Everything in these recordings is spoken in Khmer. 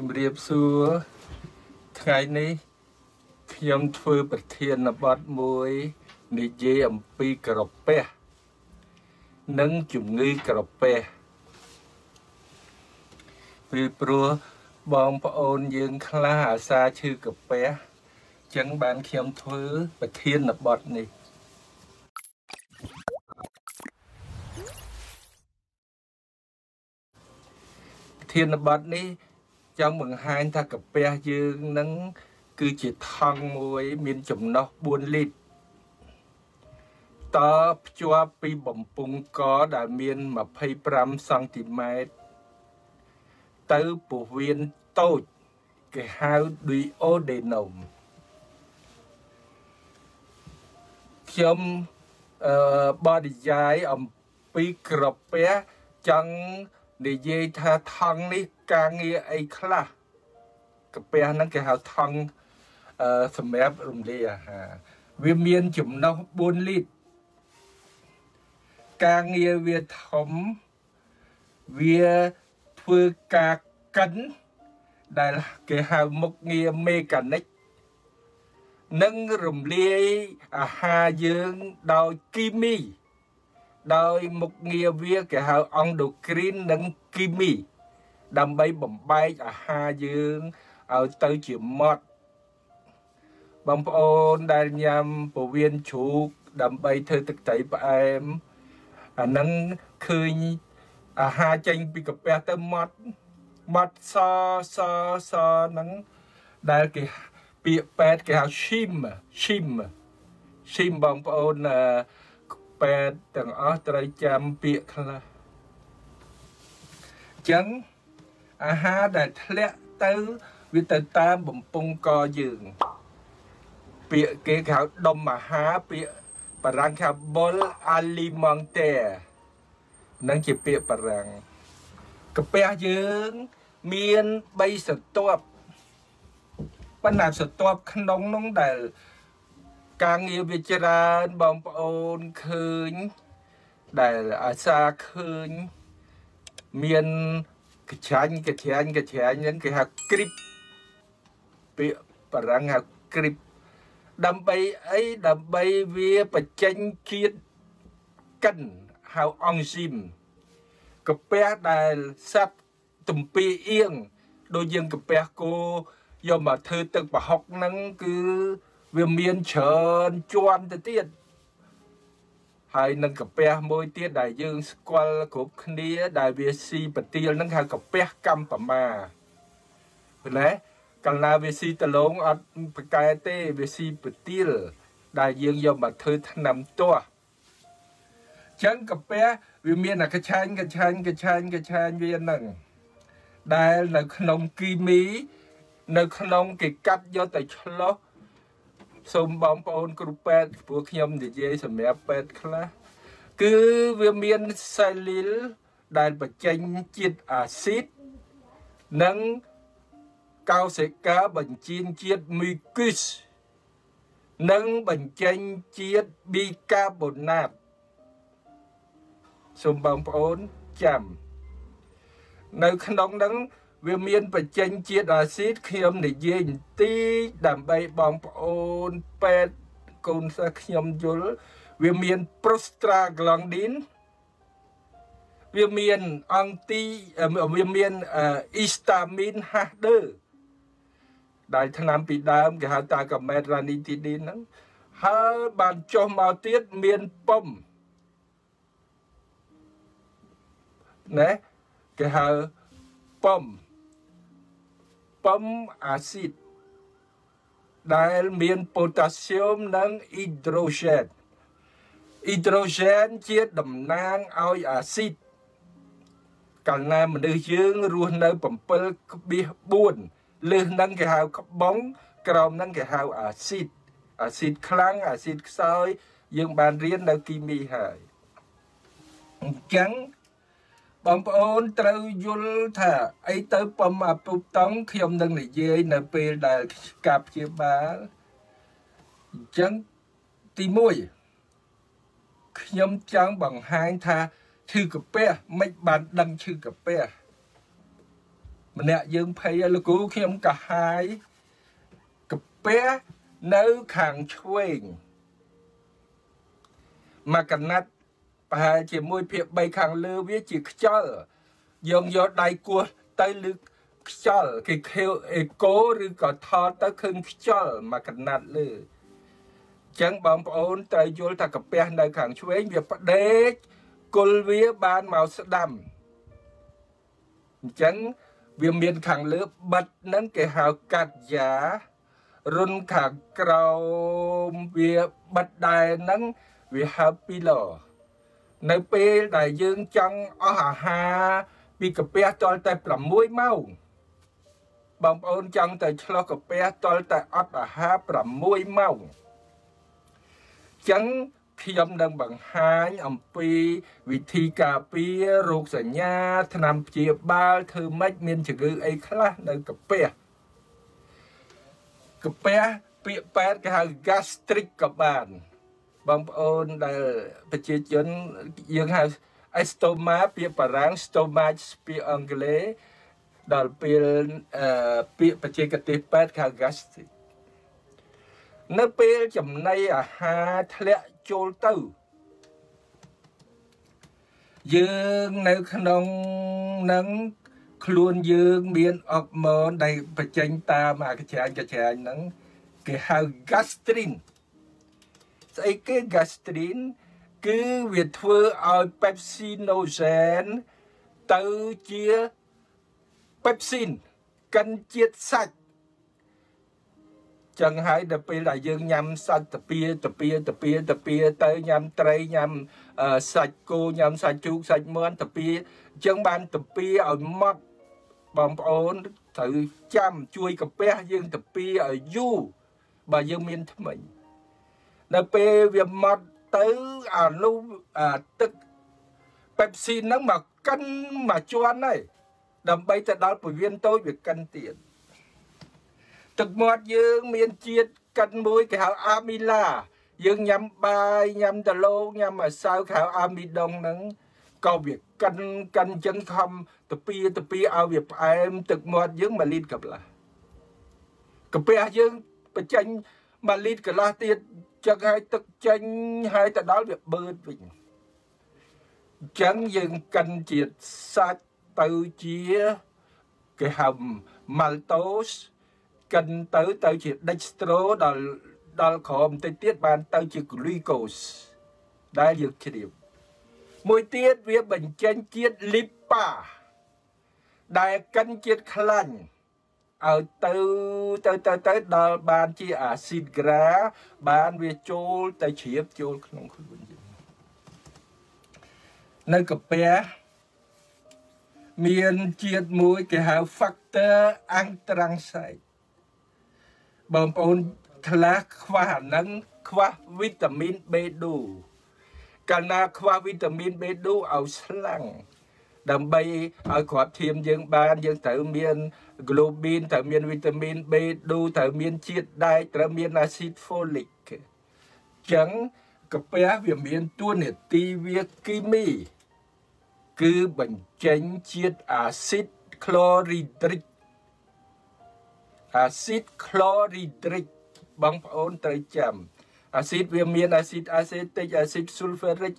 ជំរាបសួរថ្ងៃនេះខ្ញុំធ្វើប្រធានបទមួយនិយាយអំពីក្រពះនិងជំងឺក្រពះពីព្រោះបងប្អូនយើងខ្លះអាសាឈឺក្រពះចឹងបានខ្ញុំធ្វើប្រធានបទនេះធានបទនេះ ចង់បង្ហាញថាកាពះយើងនឹងគឺជាថង់មួយមានចំណុះ4លីត្រតភ្ជាប់ពីបំពង់កដែលមាន25សង់ទីម៉ែត្រទៅពោះវៀនតូចគេហៅ duodenum ខ្ញុំអឺបរិយាយអំពីក្រពះចង់ និយាយថាថង់នេះការងារអីខ្លះកាពះហ្នឹងគេហៅថង់អឺសម្រាប់រំលាយអាហារវាមានចំណុះ4លីត្រការងារវាធំវាធ្វើការកិនដែលគេហៅមុខងារមេកានិកនិងរំលាយអាហារយើងដោយគីមី ដោយមុខងារវាគេហៅអង់ដូគ្រីននិងគីមីដើម្បីបំបែកអាហារយើងឲ្យទៅជាម៉ត់បងប្អូនដែលញ៉ាំពវៀនជ្រូកដើម្បីធ្វើទឹកត្រីផ្អែមអាហ្នឹងឃើញអាហារចេញពីកាពះទៅម៉ត់ម៉ត់សសសហ្នឹងដែលគេពាក្យពេទ្យគេហៅ shim shim shim បងប្អូនអឺ ពេទ្យទាំងអស់ត្រូវចាំពាក្យខ្លះចឹងអាហារដែលធ្លាក់ទៅវាទៅតាមបំពង់កយើង ពាក្យគេហៅដុំអាហារពាក្យបារាំងគេហៅ bol alimentaire នឹងជាពាក្យបារាំងកាពះយើងមាន3សន្ទាប់ប៉ុន្តែសន្ទាប់ក្នុងនោះដែល ការងារវាច្រើនបងប្អូនឃើញ ដែលអាសាឃើញមានកច្រាញ់កច្រាញ់កច្រាញ់ហ្នឹងគេហៅគ្រីបពាក្យបារាំងហៅគ្រីបដើម្បីអីដើម្បីវាបញ្ចេញជាតិកិនហៅអង់ស៊ីមកាពះដែលសត្វទំពីអៀងដូចយើងកាពះគោយកមកធ្វើទឹកប្រហុកហ្នឹងគឺ វាមានច្រើនជាន់ទៅទៀតហើយនឹងកាពះមួយទៀតដែលយើងស្គាល់គ្រប់គ្នា ដែលវាស៊ីប្រទាលហ្នឹងហៅកាពះកម្ពមាព្រោះណាកាលណាវាស៊ីដលងអត់ប្រកែទេវាស៊ីប្រទាលដែលយើងយកមកធ្វើថ្នាំទាស់ចឹងកាពះវាមានអាកឆាញ់កឆាញ់កឆាញ់កឆាញ់វាហ្នឹងដែលនៅក្នុងគីមី នៅក្នុងគេកាត់យកទៅឆ្លោះ សូមបងប្អូនគ្រូពេទ្យព្រោះខ្ញុំនិយាយសម្រាប់ពេទ្យខ្លះគឺវាមានសាលីលដែលបញ្ចេញជាតិអាស៊ីតនិងកោសិកាបញ្ចេញជាតិមីគូសនិងបញ្ចេញជាតិប៊ីកាបូណាតសូមបងប្អូនចាំ នៅក្នុងហ្នឹង វាមានបញ្ចេញជាតិអាស៊ីតខ្ញុំនិយាយបន្តិចដើម្បីបងប្អូនពេទ្យកូនសិស្សខ្ញុំយល់វាមាន prostaglandin វាមានអង្គទីវាមានអ៊ីស្តាមីន H2 ដែលឆ្នាំពីដើមគេហៅតាកាមេរ៉ានីទីឌីនហ្នឹងហើយបានចុះមកទៀតមានពុំណែគេហៅពុំ ពឹមអាស៊ីតដែលមានប៉ូតាស្យូមនិងអ៊ីដ្រូសែនអ៊ីដ្រូសែនជាតំណាងឲ្យអាស៊ីតកាលណាមនុស្សយើងរស់នៅ7.4លើសហ្នឹងគេហៅក្បងក្រោមហ្នឹងគេហៅអាស៊ីតអាស៊ីតខ្លាំងអាស៊ីតខ្សោយយើងបានរៀននៅគីមីហើយអញ្ចឹង បងប្អូនត្រូវយល់ថាអីទៅបំអាពុបតង់ខ្ញុំនឹងនិយាយនៅពេលដែលការព្យាបាលអញ្ចឹងទី1ខ្ញុំចង់បង្ហាញថាឈឺកាពះមិនបានដឹងឈឺកាពះម្នាក់យើងភ័យលោកគ្រូខ្ញុំកាហាយកាពះនៅខាងឆ្វេងមកកណាត់ ប្រហែលជាមួយភាគ3ខាងលើវាជាខ្យល់យើងយកដៃគោះទៅលើខ្យល់គេខេវអេកូឬក៏ថតទៅឃើញខ្យល់មកកណាត់លើចឹងបងប្អូនត្រូវយល់ថាកាពះនៅខាងឆ្វេងវាផ្ដេកគុលវាបានមកស្ដាំអញ្ចឹងវាមានខាងលើបិទហ្នឹងគេហៅកាត់យ៉ារុនខាងក្រោមវាបិទដែរហ្នឹងវាហៅពីឡ នៅពេលដែលយើងចង់អស់អាហារពីកាពះតលតែ6ម៉ោងបងប្អូនចង់ទៅឆ្លោះកាពះតលតែអត់អាហារ6ម៉ោងចឹងខ្ញុំនឹងបង្ហាញអំពីវិធីការពាររោគសញ្ញាថ្នាំព្យាបាលធ្វើម៉េចមានជំងឺអីខ្លះនៅកាពះកាពះពាក្យប៉ែតគេហៅ gastric ក៏បាន បងប្អូនដែលប្រជាជនយើងហៅ estoma ពាក្យបារាំង stomach ពាក្យអង់គ្លេសដល់ពេលពាក្យបច្ចេកទេសប៉ែតគេហៅ gastric នៅពេលចំណីអាហារធ្លាក់ចូលទៅយើងនៅក្នុងនឹងខ្លួនយើងមានអុកម៉ូនដែលបញ្ចេញតាមអាកច្រាញកច្រាញហ្នឹងគេហៅ gastrin ស្អីគេ gastrin គឺវាធ្វើឲ្យ pepsinogen ទៅជា pepsin កិនជាតិសាច់ចឹងហើយដល់ពេលដែលយើងញ៉ាំសាច់តាពីតាពីតាពីតាពីទៅញ៉ាំត្រីញ៉ាំសាច់គោញ៉ាំសាច់ជ្រូកសាច់មាន់តាពីអញ្ចឹងបានតាពីឲ្យម៉ត់បងប្អូនត្រូវចាំជួយកាពះយើងតាពីឲ្យយូរបើយើងមានថ្មិញ នៅពេលវាម៉ត់ទៅអានោះអាទឹកប៉េបស៊ីហ្នឹងមកកិនមកជន់ហើយដើម្បីទៅដល់ពវៀនតូចវាកិនទៀតទឹកមាត់យើងមានជាតិកិនមួយគេហៅអាមីឡាយើងញ៉ាំបាយញ៉ាំតឡូងញ៉ាំម្សៅគេហៅអាមីដុងហ្នឹងក៏វាកិនកិនចឹងខំតពីតពីឲ្យវាផ្អែមទឹកមាត់យើង1លីត្រកន្លះកាពះយើងបញ្ចេញ1លីត្រកន្លះទៀត ចឹងឲ្យទឹកចេញហើយទៅដល់វាបឺតវិញចឹងយើងកិនជាតិសាច់ទៅជាគេហៅ maltose កិនទៅទៅជា dextro ដល់ដល់ក្រោមបន្តិចទៀតបានទៅជា glucose ដែលយើងជ្រាបមួយទៀតវាបញ្ចេញជាតិ lipa ដែលកិនជាតិខ្លាញ់ ឲ្យទៅទៅទៅទៅដល់បានជាអាស៊ីតក្រា បានវាចូលទៅជ្រាបចូលក្នុងខ្លួនយើងនៅកាពះមានជាតិមួយគេហៅ factor anthracite បងប្អូនខ្លះខ្វះអានឹងខ្វះវីតាមីន B2 កាលណាខ្វះវីតាមីន B2 ឲ្យស្លាំង ដើម្បីឲ្យគ្រាប់ឈាមយើងបានយើងត្រូវមាន globin ត្រូវមានវីតាមីន B2 ត្រូវមានជាតិដែកត្រូវមាន acid folic ចឹងកាពះវាមានតួនាទីវាគីមី គឺបញ្ចេញជាតិ acid chlorhydric អាស៊ីតក្លរីដ្រិកបងប្អូនត្រូវចាំអាស៊ីតវាមានអាស៊ីតអាសេតិកអាស៊ីតស៊ុលហ្វេរិក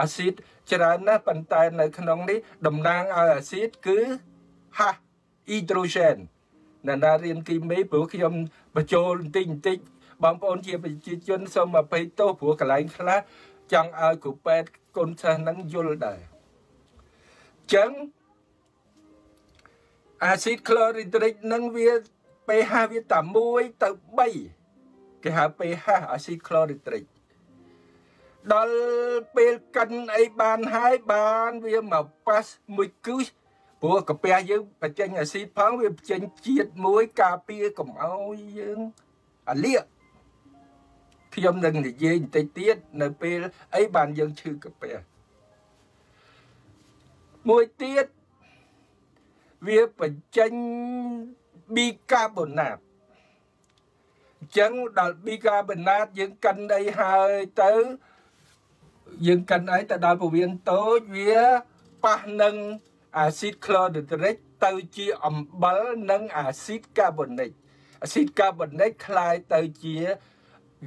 អាស៊ីតច្រើនណាស់ប៉ុន្តែនៅក្នុងនេះតំណាងឲ្យអាស៊ីតគឺហាស់អ៊ីដ្រូសែនណានារៀនគីមីព្រោះខ្ញុំបញ្ចូលបន្តិចបន្តិចបងប្អូនជាប្រជាជនសូមអភ័យទោសព្រោះកន្លែងខ្លះចង់ឲ្យគ្រូពេទ្យកូនសិស្សហ្នឹងយល់ដែរចឹងអាស៊ីតក្លូរីដ្រិកនឹងវា pH វាតែ1ទៅ3គេហៅ pH អាស៊ីតក្លូរីត្រិក ដល់ពេលកិនអីបានហើយបានវាមកប៉ាសមួយគូសព្រោះកាពះយើងបញ្ចេញអាស៊ីតផងវាបញ្ចេញជាតិមួយការពារកុំឲ្យយើងអាលៀកខ្ញុំនឹងនិយាយបន្តិចទៀតនៅពេលអីបានយើងឈឺកាពះមួយទៀតវាបញ្ចេញប៊ីកាបូណាតអញ្ចឹងដល់ប៊ីកាបូណាតយើងកិនអីហើយទៅ យើងកិនអីទៅដល់ពវៀនតូចវាប៉ះនឹងអាស៊ីតក្លូដេត្រិក ទៅជាអំបិលនិងអាស៊ីតកាបូនិកអាស៊ីតកាបូនិកคล้ายទៅជា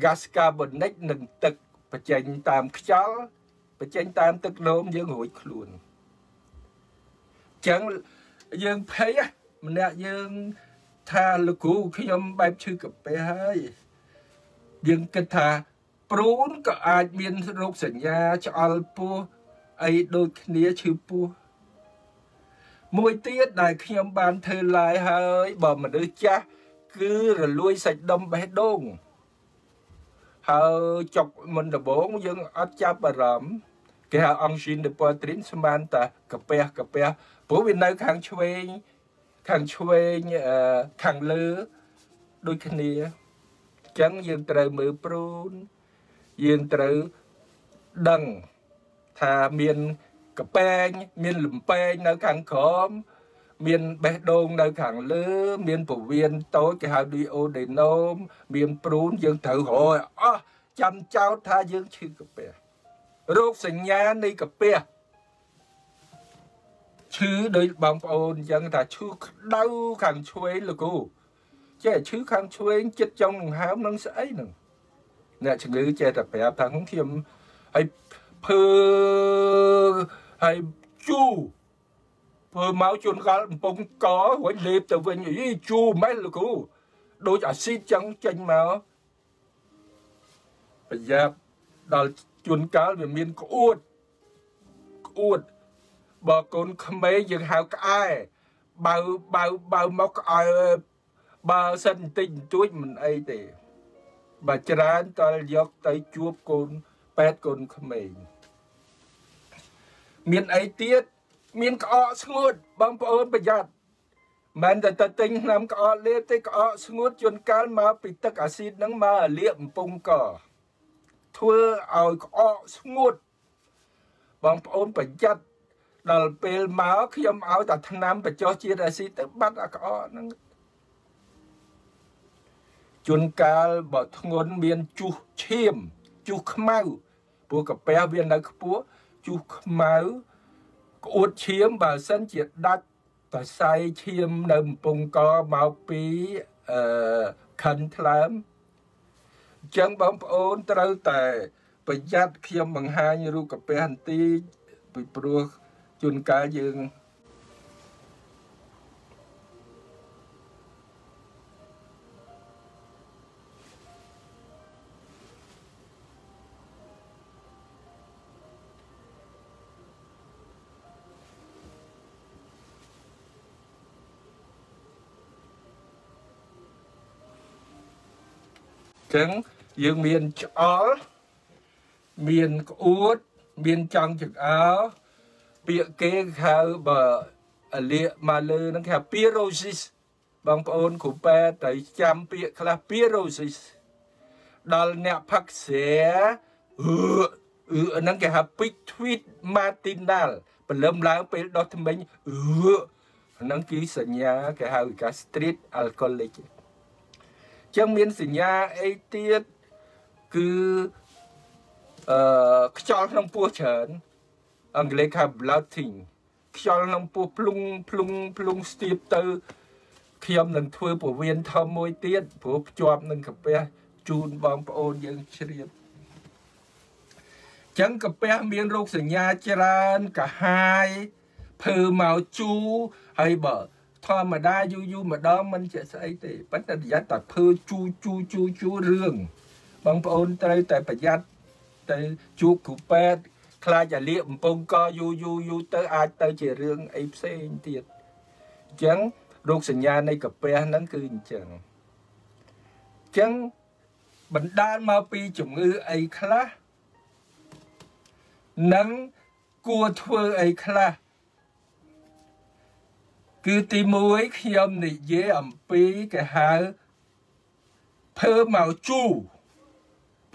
gas carbonic និងទឹកបញ្ចេញតាមខ្យល់បញ្ចេញតាមទឹកនោមយើងរួចខ្លួនអញ្ចឹងយើងភ័យម្នាក់យើងថាលោកគ្រូខ្ញុំបែបឈឺកាពះហើយយើងគិតថា ព្រូនក៏អាចមានរោគសញ្ញាឆ្អល់ពោះអីដូចគ្នាឈឺពោះមួយទៀតដែលខ្ញុំបានធ្វើឡាយហើយបើមនុស្សចាស់គឺរលួយសាច់ដុំបេះដូងហើយចុកមុនដំបូងយើងអត់ចាប់អារម្មណ៍គេហៅអង់ស៊ីនដេប៉ូត្រីនស្មានតាកាពះកាពះព្រោះវានៅខាងឆ្វេងខាងឆ្វេងខាងលើដូចគ្នាអញ្ចឹងយើងត្រូវមើលព្រូន យើងត្រូវដឹងថាមានកប៉ែងមានលំពេងនៅខាងក្រោមមានបេះដូងនៅខាងលើ មានពវៀនតូចគេហៅឌីអូដេណូម មានព្រូនយើងត្រូវរយអស់ចាំចោតថាយើងឈឺកាពះរោគសញ្ញានៃកាពះឈឺដោយបងប្អូនអញ្ចឹងថាឈឺក្តៅខាងឆ្វេងលោកគ្រូចេះឈឺខាងឆ្វេងចិត្តចង់ដង្ហើមនឹងស្អីហ្នឹង អ្នកជំងឺចេះតែប្រាប់ថាខ្ញុំហើយភើហើយជូធ្វើមកជួនកាលកំពុងករួចលេបទៅវិញអីជូម៉េះលោកគ្រូដូចអាស៊ីតចឹងចេញមកប្រយ័ត្នដល់ជួនកាលវាមានក្អួតក្អួតបើកូនក្មេងយើងហៅក្អែបើបើបើមកក្អែបើសិនបន្តិចបន្តួចមិនអីទេ បើច្រើនតលយកទៅជួបកូនប៉ែតកូនក្មេងមានអីទៀតមានក្អកស្ងួតបងប្អូនប្រយ័ត្នមិនតែទៅទិញថ្នាំក្អកលេបទេក្អកស្ងួតជួនកាលមកពីទឹកអាស៊ីតហ្នឹងមកលាកបំពង់កធ្វើឲ្យក្អកស្ងួតបងប្អូនប្រយ័ត្នដល់ពេលមកខ្ញុំឲ្យតែថ្នាំបញ្ចុះជាតិអាស៊ីតទៅបាត់អាក្អកហ្នឹង ជួនកាលបើធ្ងន់មានជុះឈាមជុះខ្មៅព្រោះកាពះវានៅខ្ពស់ជុះខ្មៅក្អួតឈាមបើសិនជាដាច់តសៃឈាមនៅកំពង់កមកពីអឺខិនថ្លើមអញ្ចឹងបងប្អូនត្រូវតែប្រយ័ត្នខ្ញុំបង្ហាញរូបកាពះបន្តិចពីព្រោះជួនកាលយើង ចឹងយើងមានឆ្អល់មានក្អួត មានចង់ចង្អើពាក្យគេហៅបើអលៀកមកលើហ្នឹងគេហៅ pyrosis បងប្អូនគ្រូប៉ែត្រូវចាំពាក្យខ្លះ pyrosis ដល់អ្នកផឹកស្រាអឺអឺហ្នឹងគេហៅ pituit matinal ព្រលឹមឡើងពេលដោះថ្មិញអឺហ្នឹងគឺសញ្ញាគេហៅ gastric alcoholic ចឹងមានសញ្ញាអីទៀតគឺអឺខ្យល់ក្នុងពោះច្រើនអង់គ្លេសហៅ bloating ខ្យល់ក្នុងពោះភ្លុងភ្លុងភ្លុងស្ទាបទៅខ្ញុំនឹងធ្វើពវៀនធំមួយទៀតព្រោះភ្ជាប់នឹងកាពះជូនបងប្អូនយើងជ្រាបចឹងកាពះមានរោគសញ្ញាច្រើនកាហាយភើមកជូហើយបើ ធម្មតាយូរយូរម្ដងមិនជាស្អីទេប៉ុន្តែប្រយ័ត្នតែភើជូជូជូជូរឿងបងប្អូនត្រូវតែប្រយ័ត្នទៅជួបគ្រូពេទ្យខ្លាចអាលៀកបំពង់កយូរយូរយូរទៅអាចទៅជារឿងអីផ្សេងទៀតអញ្ចឹងរោគសញ្ញានៃកាពះហ្នឹងគឺអញ្ចឹងអញ្ចឹងបណ្ដាលមកពីជំងឺអីខ្លះនិងគួរធ្វើអីខ្លះ គឺទី1ខ្ញុំនិយាយអំពីគេហៅភើមកជូ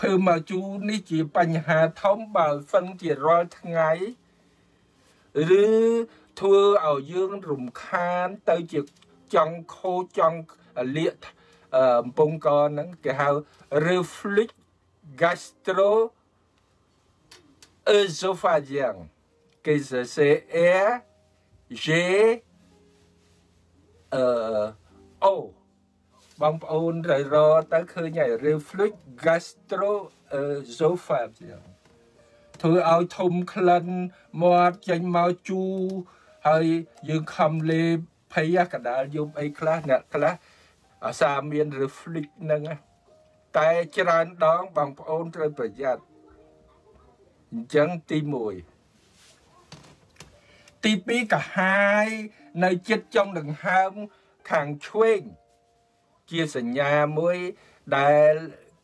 ភើមកជូនេះជាបញ្ហាធំបើសិនជារាល់ថ្ងៃឬធ្វើឲ្យយើងរំខានទៅជាចង់ខូចចង់លាកអំពង់កហ្នឹងគេហៅ reflux gastro œsophagien គេសរសេរ R G អឺអូបងប្អូនត្រូវរទៅឃើញហើយ reflux gastroesophageal ធ្វើឲ្យធំក្លិនមាត់ចេញមកជូរហើយយើងខំលេបភ័យកដាលយប់អីខ្លះអ្នកខ្លះអាសាមាន reflux ហ្នឹងតែច្រើនដងបងប្អូនត្រូវប្រយ័ត្នអញ្ចឹងទី1 ទី2កាហាយនៅចិត្តចុងដង្ហើមខាងឆ្វេងជាសញ្ញាមួយដែល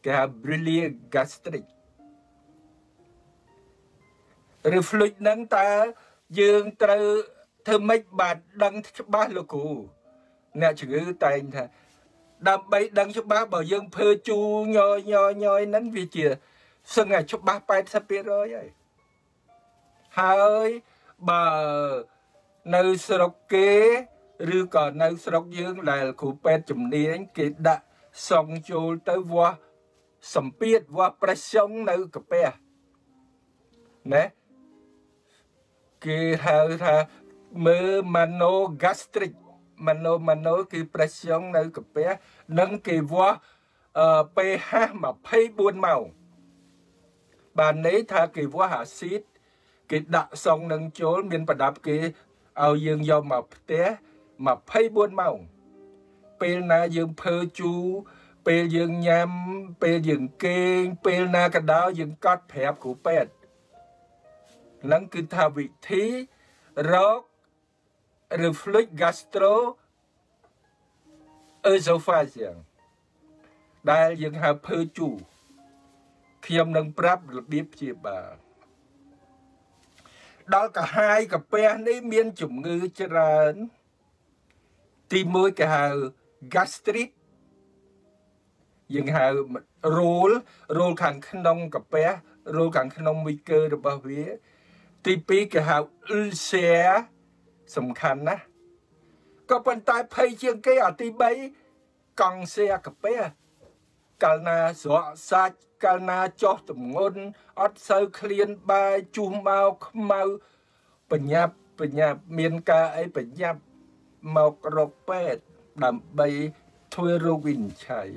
គេហៅ biliary gastric reflux ហ្នឹងតើយើងត្រូវធ្វើម៉េចបាទដឹងច្បាស់លោកគ្រូអ្នកជំងឺតែងថាដើម្បីដឹងច្បាស់បើយើងភើជូញយញយញយហ្នឹងវាជាសឹងតែច្បាស់80%ហើយហើយ បើនៅស្រុកគេឬក៏នៅស្រុកយើងដែលគ្រូពេទ្យជំនាញគេដាក់សងចូលទៅវាស់សម្ពាធវាស់ប្រេសសុងនៅកាពះណាគេហៅថាមើល monogastric mono mono គឺប្រេសសុងនៅកាពះនិងគេវាស់អឺ pH 24ម៉ោងបានន័យថាគេវាស់អាស៊ីត គេដាក់សងនឹងចូលមានប្រដាប់គេឲ្យយើងយកមកផ្ទះ24ម៉ោងពេលណាយើងភើជូពេលយើងញ៉ាំពេលយើងគេងពេលណាក៏ដោយយើងកត់ប្រាប់គ្រូពេទ្យហ្នឹងគឺថាវិធីរក reflux gastro esophageal ដែលយើងហៅភើជូខ្ញុំនឹងប្រាប់របៀបព្យាបាល ដល់កាហាយកាពះនេះមានជំងឺច្រើន ទី1គេហៅ gastric យើងហៅ roll roll ខាងក្នុងកាពះ roll ខាងក្នុងមីកើរបស់វា ទី2គេហៅ ulcer សំខាន់ណាស់ក៏ប៉ុន្តែភ័យជាងគេអាទី3កង់សៀកាពះ កាលណាស្រក់សាច់កាលណាចោះទម្ងន់អត់សូវឃ្លានបាយជុះមកខ្មៅបញ្ញាប់បញ្ញាប់មានការអីបញ្ញាប់មករកពេទ្យដើម្បីធ្វើរោគវិនិច្ឆ័យ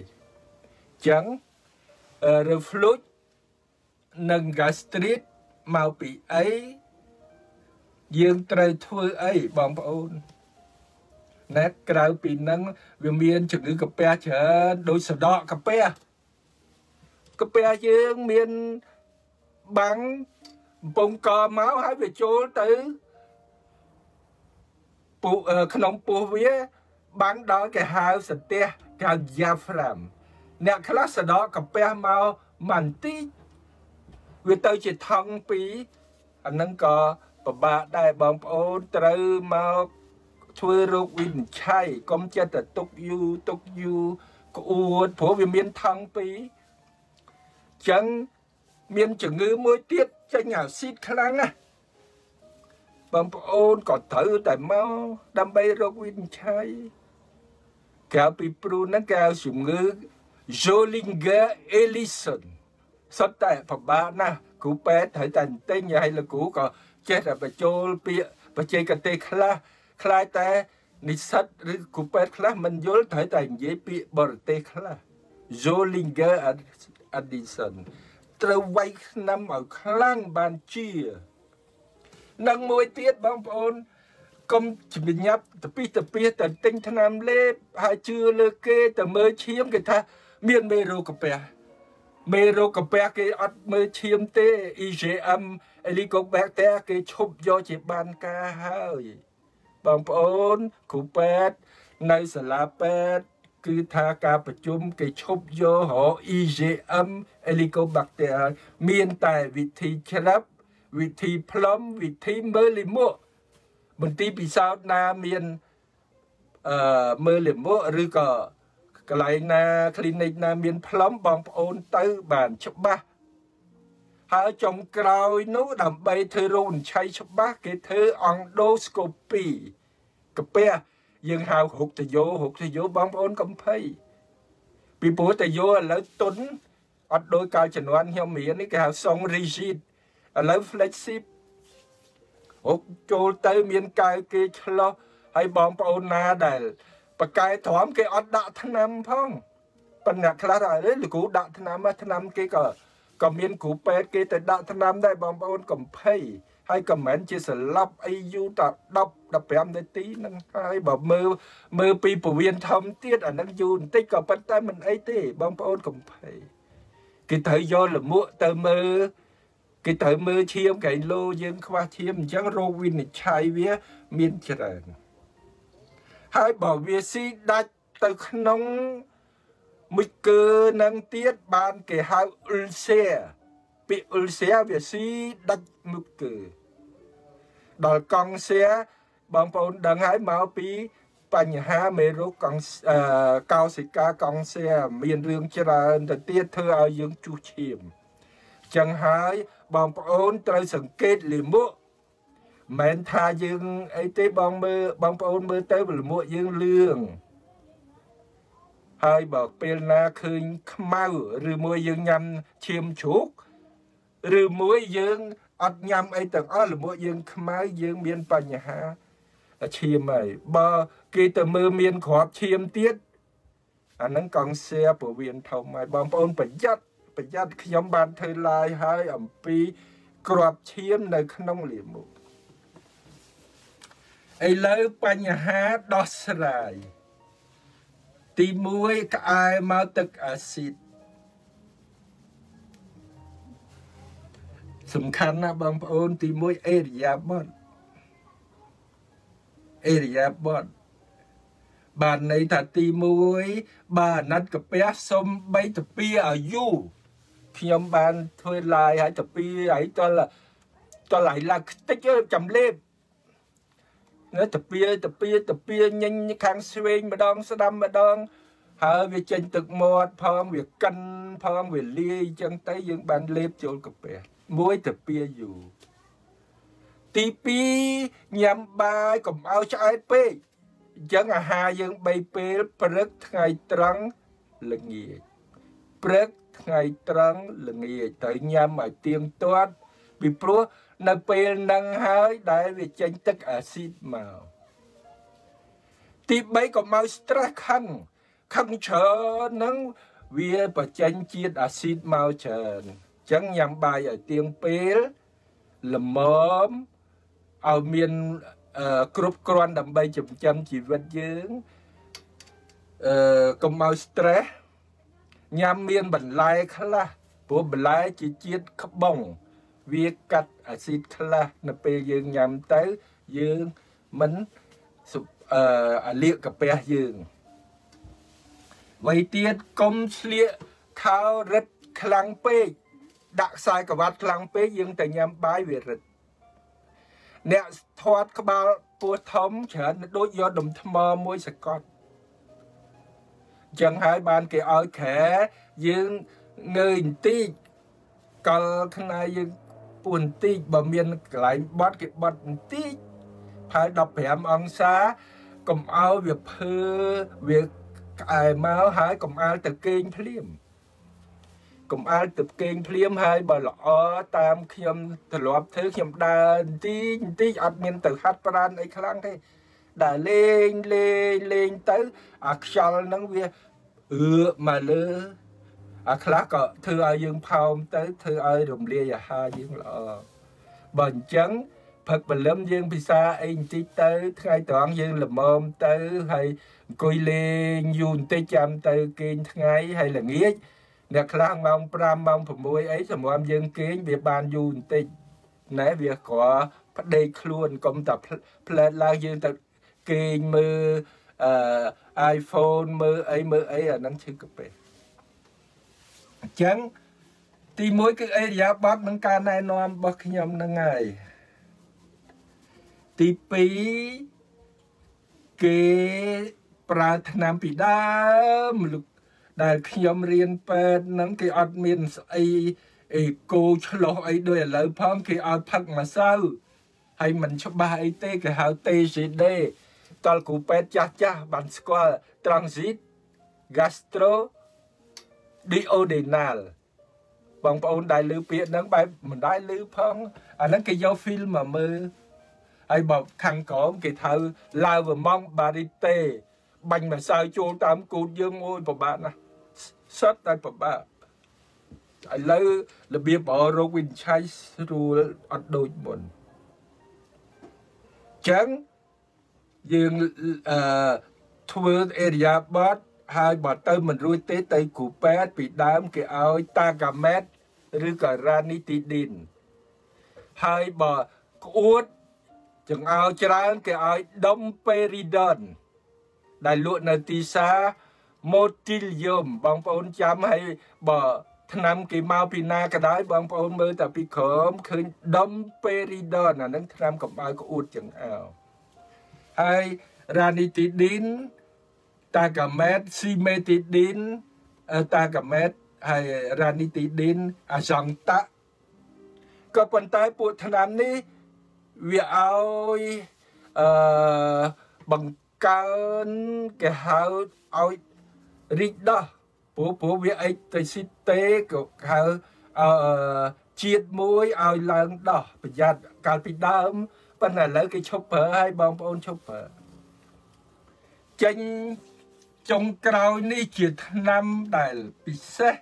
ចឹង reflux និង gastric មកពីអីយើងត្រូវធ្វើអីបងប្អូន ណែក្រៅពីនឹងវាមានជំងឺកាពះច្រើនដូចសដកកាពះកាពះយើងមានបាំងកំពង់កមកហើយវាចូលទៅពុក្នុងពោះវាបាំងដល់គេហៅសន្ទះគេហៅ diaphragm អ្នកខ្លះសដកកាពះមកមិនតិចវាទៅជាថងពីរអានឹងក៏ពិបាកដែរបងប្អូនត្រូវមក ធ្វើរោគវិនិច្ឆ័យកុំចិត្តតែទុកយូរទុកយូរក្អួតព្រោះវាមានថងពីរចឹងមានជំងឺមួយទៀតចេញអាស៊ីតខ្លាំងណាស់បងប្អូនក៏ត្រូវតែមកដើម្បីរកវិនិច្ឆ័យក្រៅពីព្រូហ្នឹងគេហៅជំងឺ Zollinger Ellison សុទ្ធតែប្របាណាស់គ្រូពេទ្យត្រូវតែទិញឲ្យលោកគ្រូក៏ចេះតែបញ្ចូលពាក្យបច្ចេកទេសខ្លះ ខ្លាចតែនិស្សិតឬគ្រូពេទ្យខ្លះមិនយល់ត្រូវតែនិយាយពាក្យបរទេសខ្លះ Zollinger Ellison ត្រូវវាយឆ្នាំឲ្យខ្លាំងបានជានិងមួយទៀតបងប្អូនកុំជំញាប់ទៅពីទៅពីទៅទិញថ្នាំលេបហើយជឿលើគេទៅមើលឈាមគេថាមានមេរោគកាពះមេរោគកាពះគេអត់មើលឈាមទេ IgM Helicobacter គេឈប់យកជាបានការហើយ បងប្អូនគ្រូពេទ្យនៅសាលាពេទ្យគឺថាការប្រជុំគេឈប់យករ IgM Helicobacter មានតែវិធីច្រាប់វិធីផ្លុំវិធីមើលលិមួកមន្ទីរពិសោធន៍ណាមានអឺមើលលិមួកឬក៏កន្លែងណា clinic ណាមានផ្លុំបងប្អូនទៅបានច្បាស់ ហើយចុងក្រោយនោះដើម្បីធ្វើរោគវិនិច្ឆ័យច្បាស់គេធ្វើ endoscopy កាពះយើងហៅហុកតយោហុកតយោបងប្អូនកុំភ័យពីព្រោះតយោឥឡូវទុនអត់ដោយកាលជំនាន់ខ្ញុំមាននេះគេហៅសង rigid ឥឡូវ flexib ហុកចូលទៅមានកៅគេឆ្លោះហើយបងប្អូនណាដែលបកែទ្រាំគេអត់ដាក់ថ្នាំផងប៉ុន្តែខ្លះថាអេលោកគ្រូដាក់ថ្នាំថ្នាំគេក៏ ក៏មានគ្រូពេទ្យគេទៅដាក់ថ្នាំដែរបងប្អូនកំភៃហើយក៏មិនជាស្លាប់អីយូរតែ10 15នាទីហ្នឹងហើយបើមើលមើលពីពវៀនធំទៀតអាហ្នឹងយូរបន្តិចក៏ប៉ុន្តែមិនអីទេបងប្អូនកំភៃគេត្រូវយកលមួកទៅមើលគេត្រូវមើលឈាមកែលោយើងខ្វះឈាមអញ្ចឹងរោគវិនិច្ឆ័យវាមានច្រើនហើយបើវាស៊ីដាច់ទៅក្នុង មួយគឺនឹងទៀតបានគេហៅអ៊ុលសែពាក្យអ៊ុលសែវាស៊ីដាច់មួយគឺដល់កង់សែបងប្អូនដឹងហើយមកពីបញ្ហាមេរោគកង់កោសិកាកង់សែមានរឿងច្រើនទៅទៀតធ្វើឲ្យយើងជុះឈាមចឹងហើយបងប្អូនត្រូវសង្កេតលាមកមិនថាយើងអីទេបងមើលបងប្អូនមើលទៅលាមកយើងលឿង ហើយបើពេលណាឃើញខ្មៅឬមួយយើងញ៉ាំឈាមជ្រូកឬមួយយើងអត់ញ៉ាំអីទាំងអស់លមកយើងខ្មៅយើងមានបញ្ហាឈាមហើយបើគេទៅមើលមានក្របឈាមទៀតអាហ្នឹងកង់សៀពវៀនធំហើយបងប្អូនប្រយ័ត្នប្រយ័ត្នខ្ញុំបានធ្វើឡាយហើយអំពីក្របឈាមនៅក្នុងលាមកឥឡូវបញ្ហាដោះស្រាយ ទី1ក្អែមកទឹកអាស៊ីតសំខាន់ណាស់បងប្អូន ទី1អេរិយាបថអេរិយាបថបានន័យថាទី1បាទអាណត្តិកាពះសុំ3ទៅ2ឲ្យយូរខ្ញុំបានធ្វើឡាយឲ្យទៅ2ហើយតលតលឲ្យឡើងខ្ទេចចាំលេប នៅតាពីតាពីតាពីញញខាងស្វែងម្ដង ស្ដាំម្ដងហើយវាចេញទឹកមាត់ផងវាកិនផងវាលាយអញ្ចឹងទៅយើងបានលេបចូលកាពះមួយតាពីយូរទី2ញ៉ាំបាយកុំឲ្យឆ្អែតពេកអញ្ចឹងអាហារយើង3ពេលព្រឹកថ្ងៃត្រង់ល្ងាចព្រឹកថ្ងៃត្រង់ល្ងាចត្រូវញ៉ាំឲ្យទៀងទាត់ពីព្រោះ នៅពេលហ្នឹងហើយដែលវាចេញទឹកអាស៊ីតមកទី3ក៏មក stress ខឹងខឹងច្រើនហ្នឹងវាបញ្ចេញជាតិអាស៊ីតមកច្រើនអញ្ចឹងញ៉ាំបាយឲ្យទៀងពេលល្មមឲ្យមានគ្រប់គ្រាន់ដើម្បីចិញ្ចឹមជីវិតយើងអឺកុំឲ្យ stress ញ៉ាំមានបន្លែខ្លះព្រោះបន្លែជាជាតិក្បង វាកាត់អាស៊ីតខ្លះនៅពេលយើងញ៉ាំទៅយើងមិនអឺអាលៀកកាពះយើងໄວទៀតកុំឆ្លៀកខោរឹតខ្លាំងពេកដាក់ខ្សែក្រវ៉ាត់ខ្លាំងពេកយើងទៅញ៉ាំបាយវារឹតអ្នកធាត់ក្បាលពោះធំច្រើនដូចយកដុំថ្មមួយសកត់ចឹងហើយបានគេឲ្យខែយើងងើយបន្តិចកលខ្នែយើង ពួនបន្តិចបើមានកន្លែងបត់គេបត់បន្តិចផើ15អង្សាកុំឲ្យវាភើវាក្អែមកហើយកុំអាលទៅគេងភ្លាមកុំអាលទៅគេងភ្លាមហើយបើល្អតាមខ្ញុំទ្រលាប់ធ្វើខ្ញុំដើរបន្តិចបន្តិចអត់មានទៅហាត់ប្រានអីខ្លាំងទេដើរលេងលេងលេងទៅអាខ្យល់ហ្នឹងវាអឺមកលើ អាខ្លះក៏ធ្វើឲ្យយើងផោមទៅធ្វើឲ្យរំលាយអាហារយើងល្អបើអញ្ចឹងផឹកបលឹមយើងពិសាអីបន្តិចទៅថ្ងៃត្រង់យើងល្មមទៅហើយអង្គុយលេងយូរបន្តិចចាំទៅគេងថ្ងៃហើយល្ងាចអ្នកខ្លះម៉ោង5ម៉ោង6អីសម្រាប់យើងគេងវាបានយូរបន្តិចណែវាគ្រាន់ផ្ដេកខ្លួនកុំតែផ្លែតឡើងយើងទៅគេងមើលអឺ iPhone មើលអីមើលអីអាហ្នឹងឈឺកាពេអញ្ចឹងទី1គឺអេរិយាបថនឹងការណែនាំរបស់ខ្ញុំហ្នឹងហើយទី2គេប្រើថ្នាំពីដើមលោកដែលខ្ញុំរៀនពេទ្យហ្នឹងគេអត់មានស្អីអីគោឆ្លោះអីដូចឥឡូវផងគេឲ្យផឹកម្សៅហើយមិនច្បាស់អីទេគេហៅ TCD តលគ្រូពេទ្យចាស់ចាស់បានស្គាល់ transit gastro duodenal បងប្អូនដែលឮពាក្យហ្នឹងបែបមិនដែលឮផងអាហ្នឹងគេយក film មកមើលហើយបើខាងក្រោមគេថៅឡាវម៉ងបារីតេបាញ់ម្សៅចូលតាមគូតយើងអូយពិបាកណាស់សិតតែពិបាកឥឡូវរបៀបបរោគវិនិច្ឆ័យស្រួលអត់ដូចមុនចឹងយើងអឺធ្វើអេរិយាបថ ហើយបើទៅមិនរួចទេទៅគ្រូពេទ្យពីដើមគេឲ្យតាកាម៉ែតឬក៏រ៉ានីទីឌីនហើយបើក្អួតចង្អោច្រើនគេឲ្យដុំពេរីដនដែលលក់នៅទីផ្សារម៉ូទីលយមបងប្អូនចាំហើយបើឆ្នាំគេមកពីណាក៏ដោយបងប្អូនមើលតែពីក្រោមឃើញដុំពេរីដនអានឹងឆ្នាំកំបៅក្អួតចង្អោហើយរ៉ានីទីឌីន តាកាម៉ែតស៊ីមេទីឌីនតាកាម៉ែតហើយរ៉ានីទីឌីនអាសង្តាក៏ប៉ុន្តែពួកថ្នាំនេះវាឲ្យអឺបង្កើនគេហៅឲ្យរីកដោះព្រោះព្រោះវាអេកទៅស៊ីតេក៏ហៅអឺជាតិមួយឲ្យឡើងដោះប្រយ័ត្នកាលពីដើមប៉ុន្តែឥឡូវគេឈប់ប្រើឲ្យបងប្អូនឈប់ប្រើចេញ ចុងក្រោយនេះជាឆ្នាំដែលពិសេស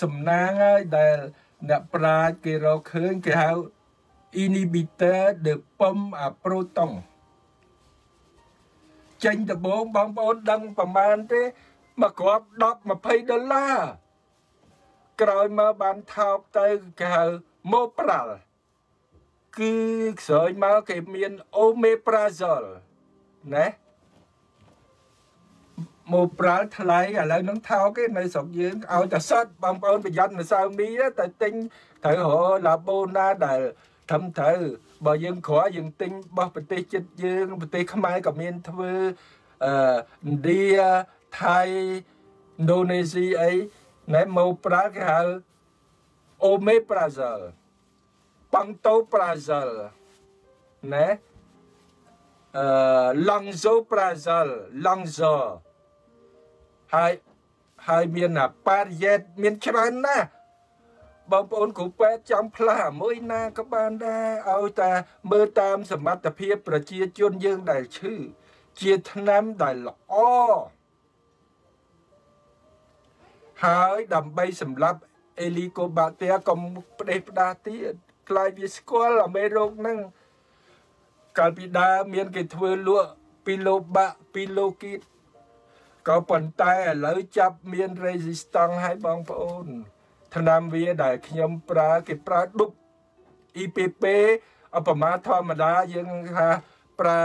សំណាងហើយដែលអ្នកប្រាជ្ញគេរកឃើញគេហៅ inhibitor de pump a proton ចេញដំបងបងប្អូនដឹងប្រមាណទេមកគ្រាប់10 20ដុល្លារក្រោយមកបានថោកទៅគេហៅ Mopral គឺក្រោយមកគេមាន Omeprazole ណា មកប្រើថ្លៃឥឡូវនឹងថោកគេនៅស្រុកយើងឲ្យតែសតបងប្អូនប្រយ័ត្នម្សៅមីតែទិញត្រូវរឡាបូណាដែលត្រឹមត្រូវបើយើងក្រយើងទិញបោះប្រទេសជិតយើងប្រទេសខ្មែរក៏មានធ្វើអឺឥណ្ឌាថៃឥណ្ឌូនេស៊ីអីណែមកប្រើគេហៅអូមេប្រាសិលប៉ង់តូប្រាសិលណែអឺឡង់សូប្រាសិលឡង់សូ ហើយហើយមានអាប៉ារីយ៉េតមានច្រើនណាស់បងប្អូនគ្រូពេទ្យចង់ផ្លាស់មួយណាក៏បានដែរឲ្យតែមើលតាមសមត្ថភាពប្រជាជនយើងដែលឈឺជាថ្នាំដែលល្អហើយដើម្បីសម្រាប់អេលីកូបាក់តេកុំផ្ដេសផ្ដាស់ទៀតខ្លាយវាស្គាល់អាមេរោគហ្នឹងកាលពីដើមមានគេធ្វើលក់ពីលោបាក់ពីលោគីត ក៏ប៉ុន្តែឥឡូវចាប់មាន resistance ឲ្យបងប្អូនថ្នាំវាដែលខ្ញុំប្រើគេប្រើដុប EPP អបមាធម្មតាយើងថាប្រើ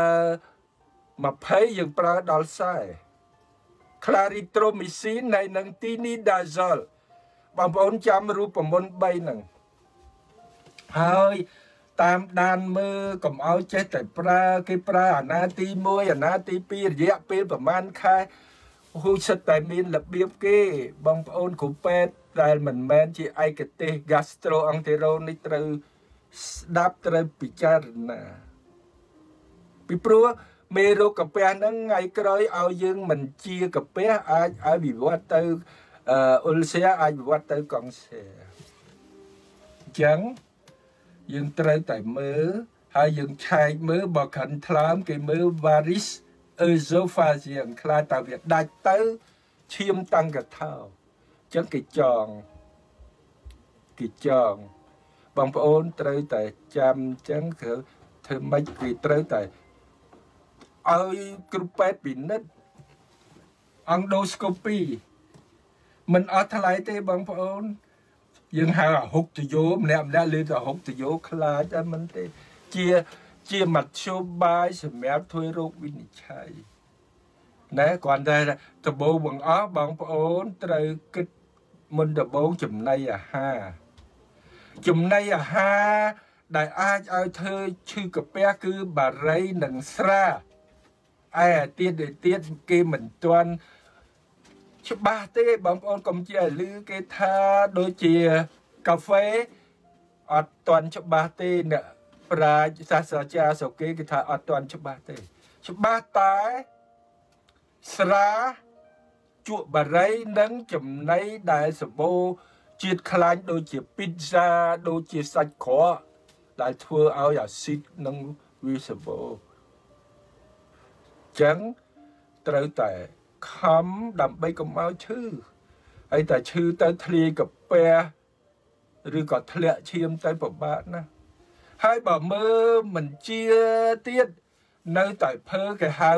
20យើងប្រើដល់40 Clarithromycin ហើយនឹង Tinidazole បងប្អូនចាំរូបមន្ត3ហ្នឹងហើយតាមដានមើលកុំឲ្យចេះតែប្រើគេប្រើអាណាទី1អាណាទី2រយៈពេលប្រហែលខែ ហូសិតតែមានរបៀបគេបងប្អូនគ្រូពេទ្យដែលមិនមែនជាឯកទេស gastroentero នេះត្រូវស្ដាប់ត្រូវពិចារណា ពីព្រោះមេរោគកាពះហ្នឹងថ្ងៃក្រោយឲ្យយើងមិនជាកាពះអាចឲ្យវិវត្តទៅអ៊ុលសៀអាចវិវត្តទៅកង់សៀអញ្ចឹងយើងត្រូវតែមើលហើយយើងឆែកមើលបើខាន់ថ្លើមគេមើល varis esophageal ខ្លាចតើវាដាច់ទៅឈាមតាំងកថាចឹងគេចងគេចងបងប្អូនត្រូវតែចាំចឹងគឺធ្វើម៉េចគេត្រូវតែឲ្យគ្រូពេទ្យពិនិត្យអង់ដូស្កូពីមិនអត់ថ្លៃទេបងប្អូន យើងហៅអាហុកទយោម្នាក់ម្នាក់លើទៅហុកទយោខ្លាចតែមិនទេជា ជាមធ្យោបាយសម្រាប់ធ្វើរោគវិនិច្ឆ័យណែគ្រាន់តែដំបូងបង្អស់បងប្អូនត្រូវគិតមុនដំបូងចំណីអាហារចំណីអាហារដែលអាចឲ្យធ្វើឈឺកាពះគឺបារីនិងស្រាឯអាទៀតទៀតគេមិនទាន់ច្បាស់ទេបងប្អូនកុំជាលឺគេថាដូចជាកាហ្វេអត់ទាន់ច្បាស់ទេអ្នក ប្រាជ្ញសាស្ត្រាចារ្យស្រុកគេគេថាអត់ទាន់ច្បាស់ទេ ច្បាស់តែស្រាជក់បារីនិងចំណីដែលសម្បូរជាតិខ្លាញ់ដូចជាពីតហ្សាដូចជាសាច់ក្រកដែលធ្វើឲ្យអាស៊ីតនិងវាសម្បូរចឹងត្រូវតែខំដើម្បីកុំឲ្យឈឺហើយតែឈឺទៅធ្លាយកាពះឬក៏ធ្លាក់ឈាមទៅពិបាកណាស់ ហើយបើមើលមិនជាទៀតនៅតែភើគេហៅ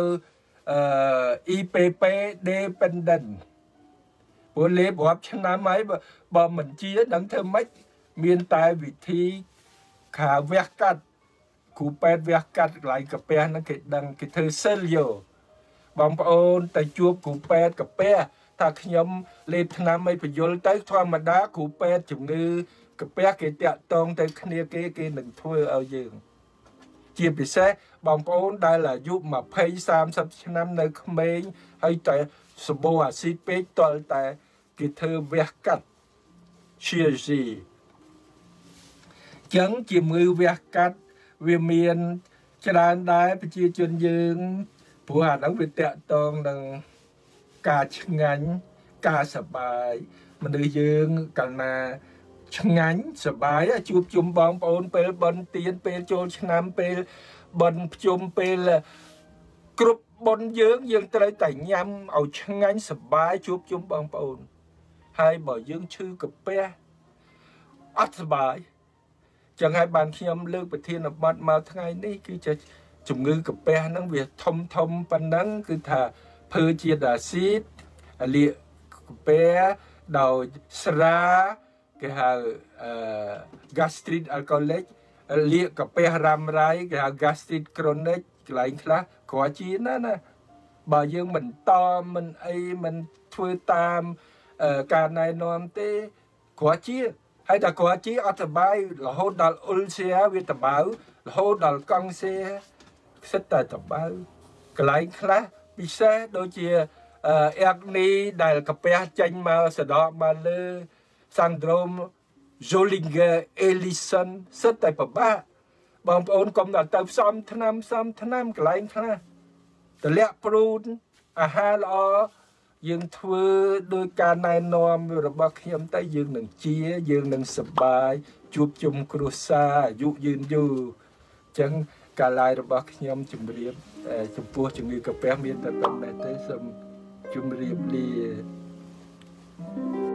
អឺ IPP dependent ព្រោះលេបរាប់ឆ្នាំហើយបើមិនជាដឹងធ្វើម៉េចមានតែវិធីខាវះកាត់គ្រូពេទ្យវះកាត់កន្លែងកាពះហ្នឹងគេដឹងគេធ្វើសិលយោបងប្អូនទៅជួបគ្រូពេទ្យកាពះថាខ្ញុំលេបថ្នាំអីបញ្យលទៅធម្មតាគ្រូពេទ្យជំងឺ កាពះគេតាក់តងទៅគ្នាគេគេនឹងធ្វើឲ្យយើង ជាពិសេសបងប្អូនដែលអាយុ20 30ឆ្នាំនៅក្មេងហើយតែសម្បូរអាស៊ីតពេកតលតែគេធ្វើវះកាត់ chirurgy ចឹងជាមួយវះកាត់វាមានច្រើនដែរប្រជាជនយើងព្រោះអាហ្នឹងវាតកតងនឹងការឆ្ងាញ់ការសបាយមនុស្សយើងកាលណា ឆ្ងាញ់សបាយជួបជុំបងប្អូនពេលបន់ទៀនពេលចូលឆ្នាំពេលបន់ភ្ជុំពេលគ្រប់បុណ្យយើងយើងត្រូវតែញ៉ាំឲ្យឆ្ងាញ់សបាយជួបជុំបងប្អូន ហើយបើយើងឈឺកាពះអត់សបាយចឹងហើយបានខ្ញុំលើកប្រធានបទមកថ្ងៃនេះគឺជាជំងឺកាពះហ្នឹងវាធំធំប៉ុណ្ណឹងគឺថាភើជាតិអាស៊ីតលាកកាពះដោយស្រា គេហៅអឺ gastric alcoholic លាកកាពះរ៉ាំរ៉ៃគេហៅ gastric chronic កន្លែងខ្លះគ្រាន់ជាណាណាបើយើងមិនតមិនអីមិនធ្វើតាមការណែនាំទេគ្រាន់ជាហើយតែគ្រាន់ជាអត់សបាយរហូតដល់អ៊ុលសៀវាតបៅរហូតដល់កង់សៀខ្សិតតែតបៅកន្លែងខ្លះពិសេសដូចជាអេកនីដែលកាពះចេញមកសដកមកលើ syndrome Zollinger Ellison សិតតែពិបាកបងប្អូនកុំដល់ទៅផ្សំថ្នាំផ្សំថ្នាំកន្លែងខ្លះតម្លាក់ព្រូនអាហារល្អយើងធ្វើដោយការណែនាំរបស់ខ្ញុំទៅយើងនឹងជាយើងនឹងសប្បាយជួបជុំគ្រួសារអាយុយឺនយូរអញ្ចឹងការឡាយរបស់ខ្ញុំជម្រាបចំពោះជំងឺកាពះមានតែប៉ុណ្ណេះទេសូមជម្រាបលា thank you